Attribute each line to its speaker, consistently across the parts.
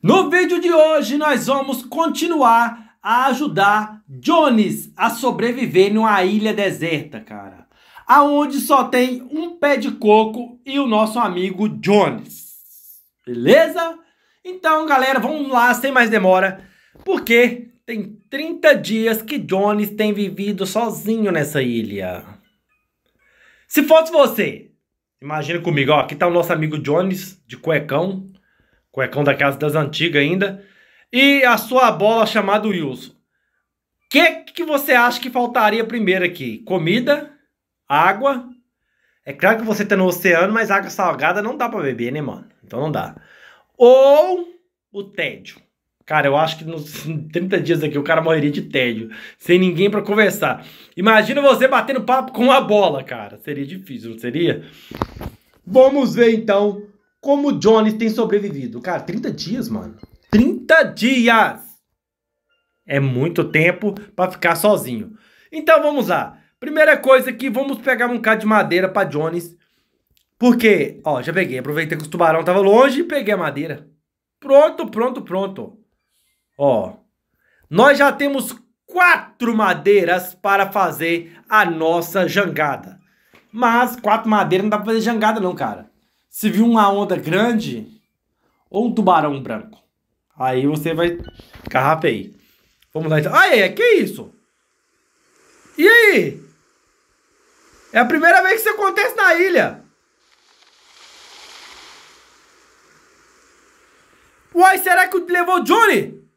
Speaker 1: No vídeo de hoje nós vamos continuar a ajudar Jones a sobreviver numa ilha deserta, cara. Aonde só tem um pé de coco e o nosso amigo Jones. Beleza? Então, galera, vamos lá, sem mais demora, porque tem 30 dias que Jones tem vivido sozinho nessa ilha. Se fosse você, imagina comigo, ó, aqui tá o nosso amigo Jones de cuecão, cuecão da casa das antigas ainda, e a sua bola chamada Wilson. O que, que você acha que faltaria primeiro aqui? Comida? Água? É claro que você tá no oceano, mas água salgada não dá para beber, né, mano? Então não dá. Ou o tédio. Cara, eu acho que nos 30 dias aqui o cara morreria de tédio, sem ninguém para conversar. Imagina você batendo papo com uma bola, cara. Seria difícil, não seria? Vamos ver então como o Jones tem sobrevivido. Cara, 30 dias, mano. 30 dias! É muito tempo para ficar sozinho. Então vamos lá. Primeira coisa que vamos pegar um bocado de madeira para Jones. Porque, ó, já peguei. Aproveitei que os tubarão tava longe e peguei a madeira. Pronto, pronto, pronto. Ó, nós já temos quatro madeiras para fazer a nossa jangada. Mas quatro madeiras não dá pra fazer jangada não, cara. Se viu uma onda grande ou um tubarão branco, aí você vai carrapei. Vamos lá então. Aí, que isso? E aí? É a primeira vez que isso acontece na ilha. Uai, será que levou o Johnny?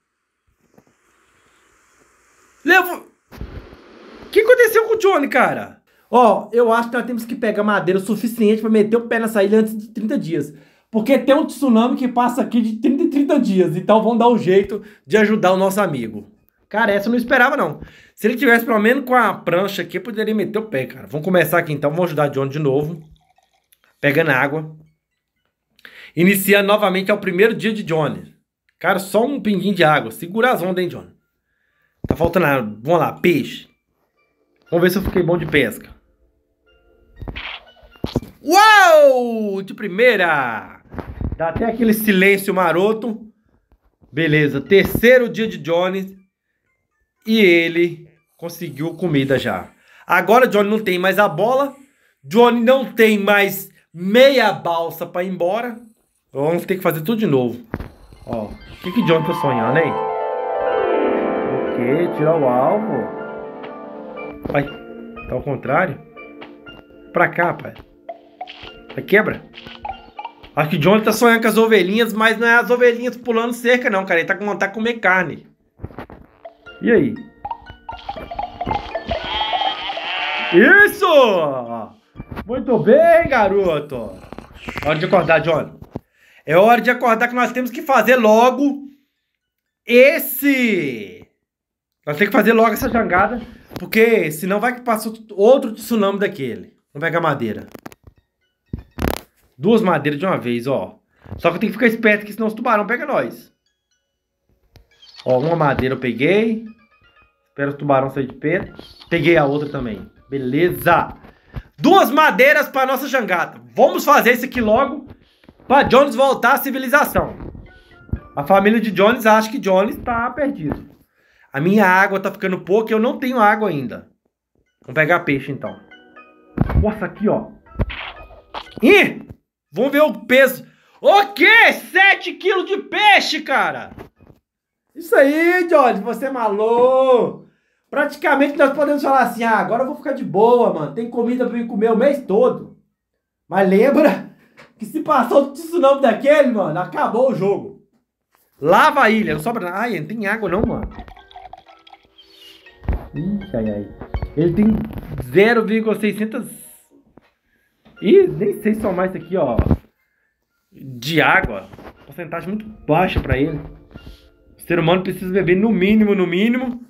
Speaker 1: Levou... O que aconteceu com o Johnny, cara? Ó, eu acho que nós temos que pegar madeira suficiente para meter o pé nessa ilha antes de 30 dias. Porque tem um tsunami que passa aqui de 30 em 30 dias. Então vamos dar um jeito de ajudar o nosso amigo. Cara, essa eu não esperava, não. Se ele tivesse pelo menos com a prancha aqui, eu poderia meter o pé, cara. Vamos começar aqui então. Vamos ajudar o Johnny de novo. Pegando água. Iniciando novamente é o primeiro dia de Johnny. Cara, só um pinguinho de água. Segura as ondas, hein, Johnny. Tá faltando nada. Vamos lá, peixe. Vamos ver se eu fiquei bom de pesca. Uau! De primeira! Dá até aquele silêncio maroto. Beleza, terceiro dia de Johnny. E ele conseguiu comida já. Agora Johnny não tem mais a bola. Johnny não tem mais meia balsa para ir embora. Vamos ter que fazer tudo de novo. Ó, o que que Johnny tá sonhando, hein? O quê? Tirar o alvo? Ai, tá ao contrário? Pra cá, pai. Aí quebra. Acho que o Johnny tá sonhando com as ovelhinhas, mas não é as ovelhinhas pulando cerca, não, cara. Ele tá com vontade de comer carne. E aí? Isso! Muito bem, garoto. Hora de acordar, Johnny. É hora de acordar que nós temos que fazer logo esse. Nós temos que fazer logo essa jangada, porque senão vai que passa outro tsunami daquele. Vamos pegar madeira. Duas madeiras de uma vez, ó. Só que eu tenho que ficar esperto, que senão os tubarão pegam nós. Ó, uma madeira eu peguei. Espero o tubarão sair de perto. Peguei a outra também. Beleza. Duas madeiras para nossa jangada. Vamos fazer isso aqui logo. Para Jones voltar à civilização. A família de Jones acha que Jones está perdido. A minha água tá ficando pouca e eu não tenho água ainda. Vamos pegar peixe então. Nossa, aqui ó. Ih! Vamos ver o peso. O quê? 7 quilos de peixe, cara! Isso aí, Jones, você é maluco! Praticamente nós podemos falar assim, ah, agora eu vou ficar de boa, mano. Tem comida pra me comer o mês todo. Mas lembra que se passou o tsunami daquele, mano, acabou o jogo. Lava a ilha, não sobra nada. Ai, não tem água não, mano. Ih, ai, ai. Ele tem 0,600... Ih, nem sei somar isso aqui, ó. De água. Porcentagem muito baixa pra ele. O ser humano precisa beber no mínimo, no mínimo.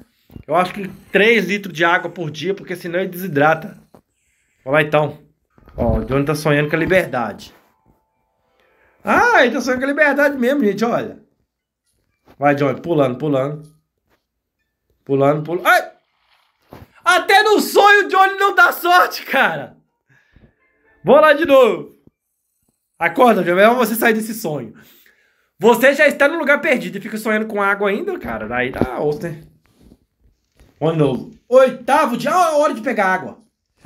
Speaker 1: Eu acho que 3 litros de água por dia, porque senão ele desidrata. Vamos lá então. Ó, o Johnny tá sonhando com a liberdade. Ah, ele tá sonhando com a liberdade mesmo, gente, olha. Vai, Johnny, pulando, pulando. Pulando, pulando. Ai! Até no sonho o Johnny não dá sorte, cara. Vou lá de novo. Acorda, Johnny, é você sair desse sonho. Você já está no lugar perdido e fica sonhando com água ainda, cara. Daí dá osso, né? Vamos novo. Oitavo dia, a hora de pegar água.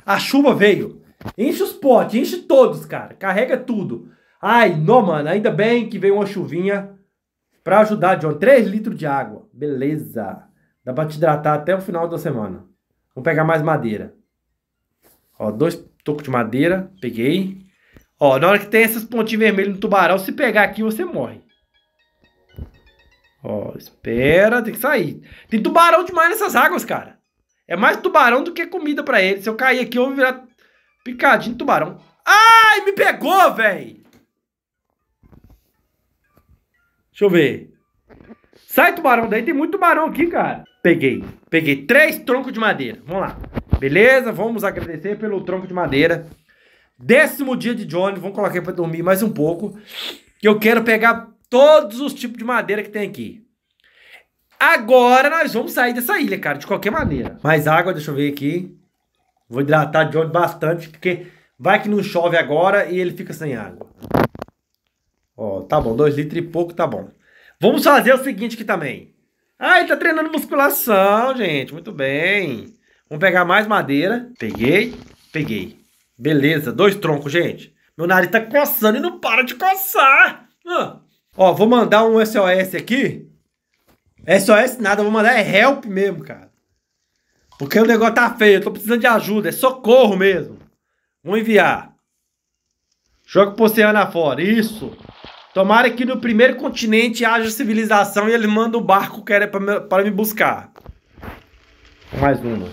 Speaker 1: A chuva veio. Enche os potes, enche todos, cara. Carrega tudo. Ai, não, mano. Ainda bem que veio uma chuvinha pra ajudar, John. 3 litros de água. Beleza. Dá pra te hidratar até o final da semana. Vamos pegar mais madeira. Ó, dois tocos de madeira. Peguei. Ó, na hora que tem esses pontinhos vermelhos no tubarão, se pegar aqui, você morre. Ó, espera, tem que sair. Tem tubarão demais nessas águas, cara. É mais tubarão do que comida pra ele. Se eu cair aqui, eu vou virar picadinho de tubarão. Ai, me pegou, velho! Deixa eu ver. Sai tubarão daí, tem muito tubarão aqui, cara. Peguei. Peguei três troncos de madeira. Vamos lá. Beleza? Vamos agradecer pelo tronco de madeira. Décimo dia de Johnny. Vamos colocar pra dormir mais um pouco. Que eu quero pegar todos os tipos de madeira que tem aqui. Agora nós vamos sair dessa ilha, cara, de qualquer maneira. Mais água, deixa eu ver aqui. Vou hidratar Johnny bastante, porque vai que não chove agora e ele fica sem água. Ó, tá bom, dois litros e pouco, tá bom. Vamos fazer o seguinte aqui também. Ah, ele tá treinando musculação, gente. Muito bem. Vamos pegar mais madeira. Peguei, peguei. Beleza, dois troncos, gente. Meu nariz tá coçando e não para de coçar. Ah. Ó, vou mandar um SOS aqui. SOS nada, vou mandar é help mesmo, cara. Porque o negócio tá feio, eu tô precisando de ajuda, é socorro mesmo. Vamos enviar. Joga pro oceano afora, isso. Tomara que no primeiro continente haja civilização e ele manda o barco que era pra, para me buscar. Mais uma.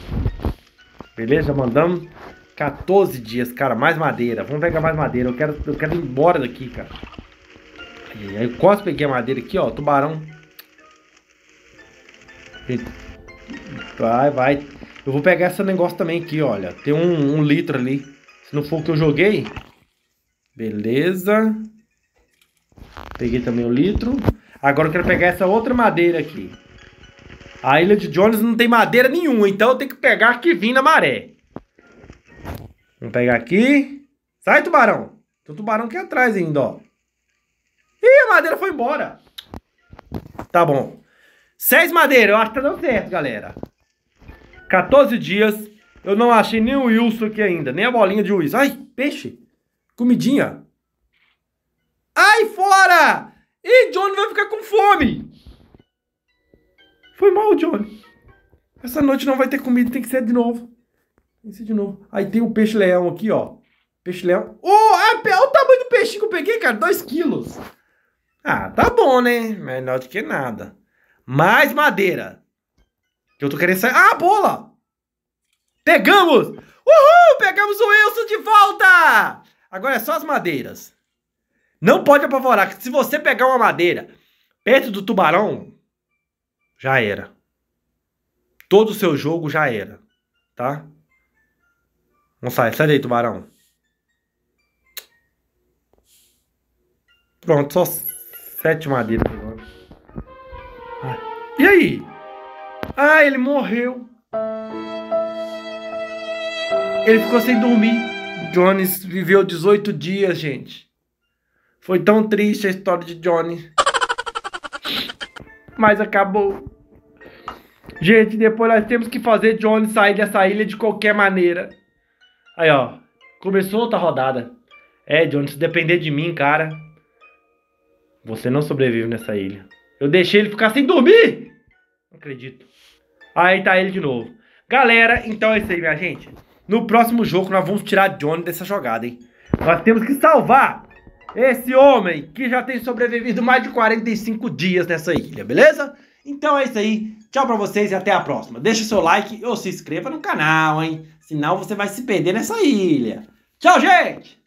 Speaker 1: Beleza? Mandamos 14 dias, cara. Mais madeira. Vamos pegar mais madeira. Eu quero, eu quero ir embora daqui, cara. E aí quase peguei a madeira aqui, ó. Tubarão. Vai, vai. Eu vou pegar esse negócio também aqui, olha. Tem um, um litro ali. Se não for o que eu joguei. Beleza. Peguei também o litro. Agora eu quero pegar essa outra madeira aqui. A ilha de Jones não tem madeira nenhuma, então eu tenho que pegar a que vim na maré. Vamos pegar aqui. Sai, tubarão. Tem tubarão aqui atrás ainda, ó. Ih, a madeira foi embora. Tá bom. Seis madeiras, eu acho que tá dando certo, galera. 14 dias. Eu não achei nem o Wilson aqui ainda, nem a bolinha de Wilson. Ai, peixe. Comidinha. Ai, fora! Ih, Johnny vai ficar com fome. Foi mal, Johnny. Essa noite não vai ter comida, tem que ser de novo. Tem que ser de novo. Aí tem o peixe-leão aqui, ó. Peixe-leão. Oh, olha o tamanho do peixinho que eu peguei, cara. 2 quilos. Ah, tá bom, né? Melhor do que nada. Mais madeira. Que eu tô querendo sair. Ah, bola! Pegamos! Uhul! Pegamos o Wilson de volta! Agora é só as madeiras. Não pode apavorar, que se você pegar uma madeira perto do tubarão, já era. Todo o seu jogo já era, tá? Vamos sair, sai daí, tubarão. Pronto, só sete madeiras agora. E aí? Ah, ele morreu. Ele ficou sem dormir. Jones viveu 18 dias, gente. Foi tão triste a história de Johnny. Mas acabou. Gente, depois nós temos que fazer Johnny sair dessa ilha de qualquer maneira. Aí, ó. Começou outra rodada. É, Johnny, se depender de mim, cara. Você não sobrevive nessa ilha. Eu deixei ele ficar sem dormir. Não acredito. Aí tá ele de novo. Galera, então é isso aí, minha gente. No próximo jogo nós vamos tirar Johnny dessa jogada, hein? Nós temos que salvar esse homem que já tem sobrevivido mais de 45 dias nessa ilha, beleza? Então é isso aí. Tchau pra vocês e até a próxima. Deixa o seu like ou se inscreva no canal, hein? Senão você vai se perder nessa ilha. Tchau, gente!